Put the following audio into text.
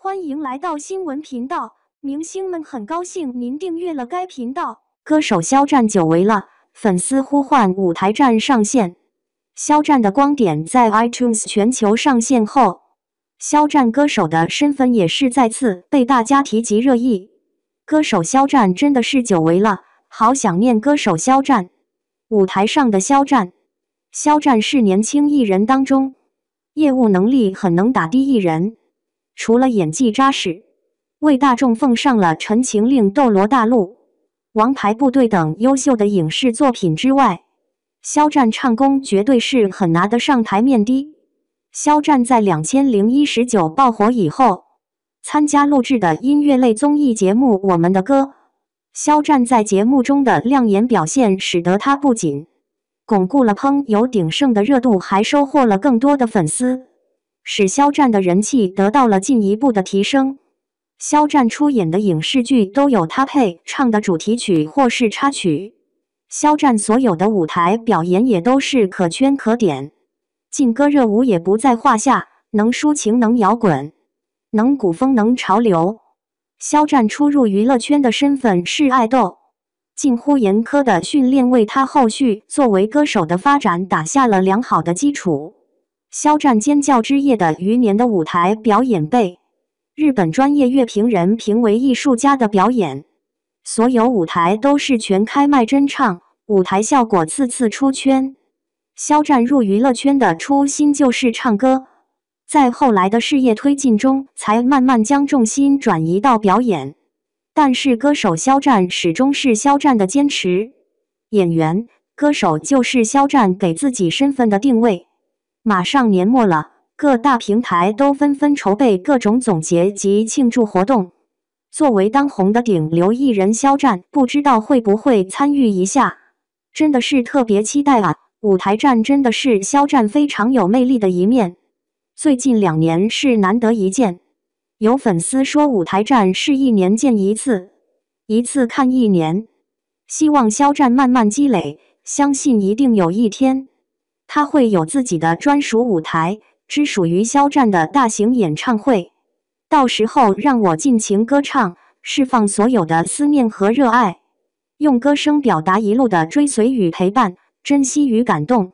欢迎来到新闻频道，明星们很高兴您订阅了该频道。歌手肖战久违了，粉丝呼唤舞台站上线。肖战的光点在 iTunes 全球上线后，肖战歌手的身份也是再次被大家提及热议。歌手肖战真的是久违了，好想念歌手肖战。舞台上的肖战，肖战是年轻艺人当中业务能力很能打的艺人。除了演技扎实，为大众奉上了《陈情令》《斗罗大陆》《王牌部队》等优秀的影视作品之外，肖战唱功绝对是很拿得上台面的。肖战在两千零一十九爆火以后，参加录制的音乐类综艺节目《我们的歌》，肖战在节目中的亮眼表现，使得他不仅巩固了烹油鼎盛的热度，还收获了更多的粉丝。使肖战的人气得到了进一步的提升。肖战出演的影视剧都有他配唱的主题曲或是插曲。肖战所有的舞台表演也都是可圈可点，劲歌热舞也不在话下，能抒情，能摇滚，能古风，能潮流。肖战初入娱乐圈的身份是爱豆，近乎严苛的训练为他后续作为歌手的发展打下了良好的基础。肖战尖叫之夜的余年的舞台表演被日本专业乐评人评为艺术家的表演，所有舞台都是全开麦真唱，舞台效果次次出圈。肖战入娱乐圈的初心就是唱歌，在后来的事业推进中，才慢慢将重心转移到表演。但是歌手肖战始终是肖战的坚持，演员、歌手就是肖战给自己身份的定位。马上年末了，各大平台都纷纷筹备各种总结及庆祝活动。作为当红的顶流艺人，肖战不知道会不会参与一下？真的是特别期待啊！舞台战真的是肖战非常有魅力的一面，最近两年是难得一见。有粉丝说舞台战是一年见一次，一次看一年。希望肖战慢慢积累，相信一定有一天。他会有自己的专属舞台，只属于肖战的大型演唱会。到时候让我尽情歌唱，释放所有的思念和热爱，用歌声表达一路的追随与陪伴，珍惜与感动。